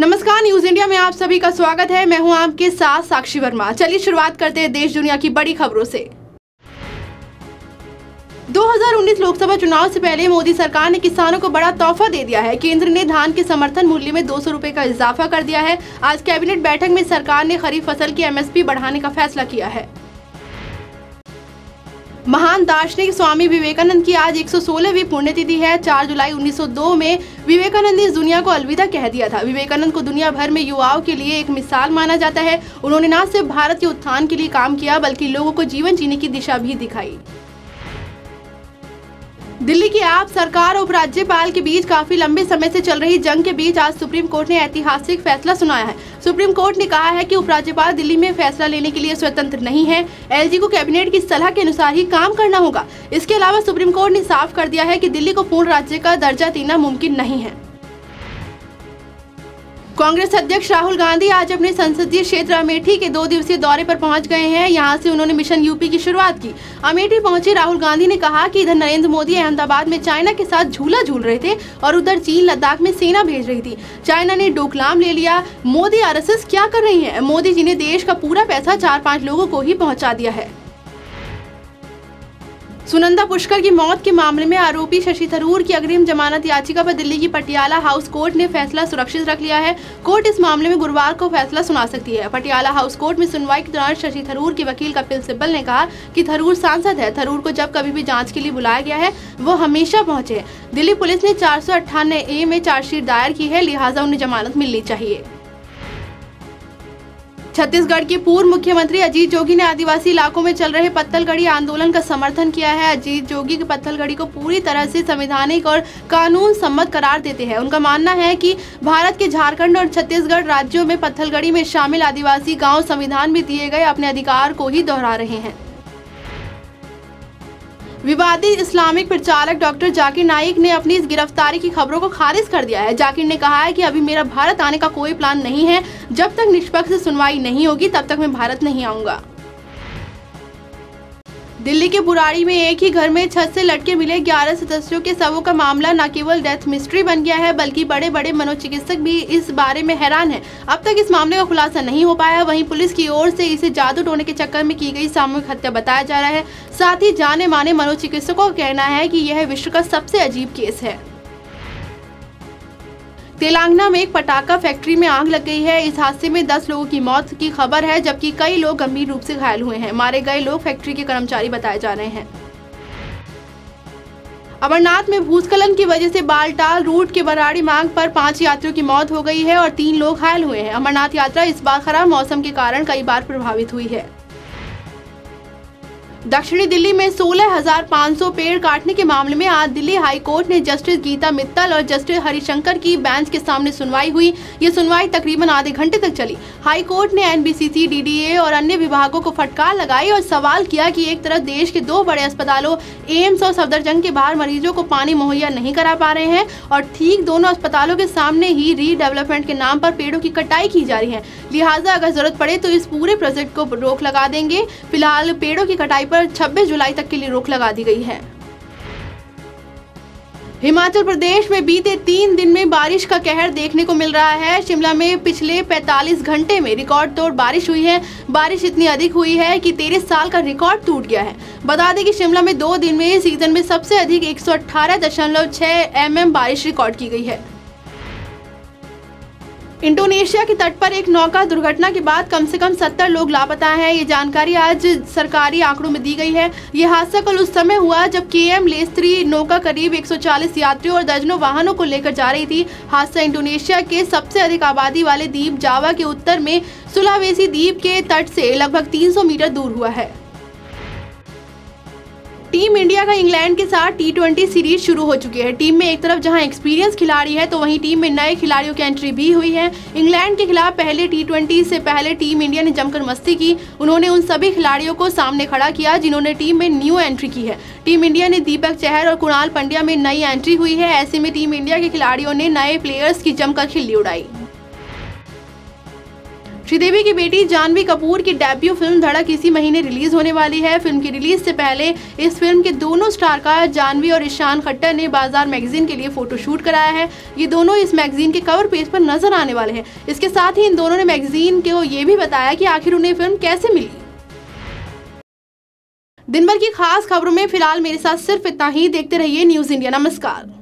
नमस्कार news India में आप सभी का स्वागत है। मैं हूँ आपके साथ साक्षी वर्मा। चलिए शुरुआत करते हैं देश दुनिया की बड़ी खबरों से। 2019 लोकसभा चुनाव से पहले मोदी सरकार ने किसानों को बड़ा तोहफा दे दिया है। केंद्र ने धान के समर्थन मूल्य में दो सौ का इजाफा कर दिया है। आज कैबिनेट बैठक में सरकार ने खरीफ फ़सल की एमएसपी बढ़ाने का फैसला किया है। महान दार्शनिक स्वामी विवेकानंद की आज 116वीं पुण्यतिथि है। 4 जुलाई 1902 में विवेकानंद ने इस दुनिया को अलविदा कह दिया था। विवेकानंद को दुनिया भर में युवाओं के लिए एक मिसाल माना जाता है। उन्होंने न सिर्फ़ भारत के उत्थान के लिए काम किया, बल्कि लोगों को जीवन जीने की दिशा भी दिखाई। दिल्ली की आप, सरकार और उपराज्यपाल के बीच काफ़ी लंबे समय से चल रही जंग के बीच आज सुप्रीम कोर्ट ने ऐतिहासिक फैसला सुनाया है। सुप्रीम कोर्ट ने कहा है कि उपराज्यपाल दिल्ली में फैसला लेने के लिए स्वतंत्र नहीं है। एलजी को कैबिनेट की सलाह के अनुसार ही काम करना होगा। इसके अलावा सुप्रीम कोर्ट ने साफ़ कर दिया है कि दिल्ली को पूर्ण राज्य का दर्जा देना मुमकिन नहीं है। कांग्रेस अध्यक्ष राहुल गांधी आज अपने संसदीय क्षेत्र अमेठी के दो दिवसीय दौरे पर पहुँच गए हैं। यहाँ से उन्होंने मिशन यूपी की शुरुआत की। अमेठी पहुँचे राहुल गांधी ने कहा कि इधर नरेंद्र मोदी अहमदाबाद में चाइना के साथ झूला झूल रहे थे और उधर चीन, लद्दाख में सेना भेज रही थी। चाइना ने डोकलाम ले लिया। मोदी, आरएसएस क्या कर रही है? मोदी जी ने देश का पूरा पैसा चार पाँच लोगों को ही पहुँचा दिया है। सुनंदा पुष्कर की मौत के मामले में आरोपी शशि थरूर की अग्रिम जमानत याचिका पर दिल्ली की पटियाला हाउस कोर्ट ने फैसला सुरक्षित रख लिया है। कोर्ट इस मामले में गुरुवार को फैसला सुना सकती है। पटियाला हाउस कोर्ट में सुनवाई के दौरान शशि थरूर के वकील कपिल सिब्बल ने कहा कि थरूर सांसद है। थरूर को जब कभी भी जाँच के लिए बुलाया गया है, वो हमेशा पहुँचे। दिल्ली पुलिस ने चार सौ अट्ठानबे ए में चार्जशीट दायर की है, लिहाजा उन्हें जमानत मिलनी चाहिए। छत्तीसगढ़ के पूर्व मुख्यमंत्री अजीत जोगी ने आदिवासी इलाकों में चल रहे पत्थलगढ़ी आंदोलन का समर्थन किया है। अजीत जोगी के पत्थलगढ़ी को पूरी तरह से संवैधानिक और कानून सम्मत करार देते हैं। उनका मानना है कि भारत के झारखंड और छत्तीसगढ़ राज्यों में पत्थलगढ़ी में शामिल आदिवासी गाँव संविधान में दिए गए अपने अधिकार को ही दोहरा रहे हैं। विवादित इस्लामिक प्रचारक डॉक्टर जाकिर नाइक ने अपनी इस गिरफ्तारी की खबरों को खारिज कर दिया है। जाकिर ने कहा है कि अभी मेरा भारत आने का कोई प्लान नहीं है। जब तक निष्पक्ष सुनवाई नहीं होगी, तब तक मैं भारत नहीं आऊँगा। दिल्ली के बुराड़ी में एक ही घर में छत से लटके मिले। 11 सदस्यों के शवों का मामला न केवल डेथ मिस्ट्री बन गया है, बल्कि बड़े बड़े मनोचिकित्सक भी इस बारे में हैरान हैं। अब तक इस मामले का खुलासा नहीं हो पाया। वहीं पुलिस की ओर से इसे जादू टोने के चक्कर में की गई सामूहिक हत्या बताया जा रहा है। साथ ही जाने माने मनोचिकित्सकों का कहना है की यह विश्व का सबसे अजीब केस है। तेलंगाना में एक पटाखा फैक्ट्री में आग लग गई है। इस हादसे में 10 लोगों की मौत की खबर है, जबकि कई लोग गंभीर रूप से घायल हुए हैं। मारे गए लोग फैक्ट्री के कर्मचारी बताए जा रहे हैं। अमरनाथ में भूस्खलन की वजह से बालटाल रूट के बराड़ी मार्ग पर पाँच यात्रियों की मौत हो गई है और तीन लोग घायल हुए हैं। अमरनाथ यात्रा इस बार खराब मौसम के कारण कई बार प्रभावित हुई है। दक्षिणी दिल्ली में 16,500 पेड़ काटने के मामले में आज दिल्ली हाई कोर्ट ने जस्टिस गीता मित्तल और जस्टिस हरिशंकर की बेंच के सामने सुनवाई हुई। ये सुनवाई तकरीबन आधे घंटे तक चली। हाई कोर्ट ने एनबीसीसी डीडीए और अन्य विभागों को फटकार लगाई और सवाल किया कि एक तरफ़ देश के दो बड़े अस्पतालों एम्स और सफदरजंग के बाहर मरीजों को पानी मुहैया नहीं करा पा रहे हैं और ठीक दोनों अस्पतालों के सामने ही रीडेवलपमेंट के नाम पर पेड़ों की कटाई की जा रही है। लिहाजा अगर ज़रूरत पड़े तो इस पूरे प्रोजेक्ट को रोक लगा देंगे। फ़िलहाल पेड़ों की कटाई पर 26 जुलाई तक के लिए रोक लगा दी गई है। हिमाचल प्रदेश में बीते तीन दिन में बारिश का कहर देखने को मिल रहा है। शिमला में पिछले 45 घंटे में रिकॉर्ड तोड़ बारिश हुई है। बारिश इतनी अधिक हुई है कि तेरह साल का रिकॉर्ड टूट गया है। बता दें कि शिमला में दो दिन में सीज़न में सबसे अधिक एक एम बारिश रिकॉर्ड की गई है। इंडोनेशिया के तट पर एक नौका दुर्घटना के बाद कम से कम 70 लोग लापता हैं। ये जानकारी आज सरकारी आंकड़ों में दी गई है। ये हादसा कल उस समय हुआ जब के एम लेस्त्री नौका करीब 140 यात्रियों और दर्जनों वाहनों को लेकर जा रही थी। हादसा इंडोनेशिया के सबसे अधिक आबादी वाले द्वीप जावा के उत्तर में सुलावेसी द्वीप के तट से लगभग तीन सौ मीटर दूर हुआ है। टीम इंडिया का इंग्लैंड के साथ टी ट्वेंटी सीरीज़ शुरू हो चुकी है। टीम में एक तरफ़ जहाँ एक्सपीरियंस खिलाड़ी है तो वहीं टीम में नए खिलाड़ियों की एंट्री भी हुई है। इंग्लैंड के खिलाफ पहले टी ट्वेंटी से पहले टीम इंडिया ने जमकर मस्ती की। उन्होंने उन सभी खिलाड़ियों को सामने खड़ा किया जिन्होंने टीम में न्यू एंट्री की है। टीम इंडिया ने दीपक चहर और कुणाल पंड्या में नई एंट्री हुई है। ऐसे में टीम इंडिया के खिलाड़ियों ने नए प्लेयर्स की जमकर खिल्ली उड़ाई। श्रीदेवी की बेटी जानवी कपूर की डेब्यू फ़िल्म धड़क इसी महीने रिलीज़ होने वाली है। फ़िल्म की रिलीज़ से पहले इस फ़िल्म के दोनों स्टार का जानवी और ईशान खट्टर ने बाज़ार मैगजीन के लिए फ़ोटो शूट कराया है। ये दोनों इस मैगजीन के कवर पेज पर नज़र आने वाले हैं। इसके साथ ही इन दोनों ने मैगजीन को ये भी बताया कि आखिर उन्हें फ़िल्म कैसे मिली। दिन भर की खास खबरों में फ़िलहाल मेरे साथ सिर्फ़ इतना ही। देखते रहिए न्यूज़ इंडिया नमस्कार।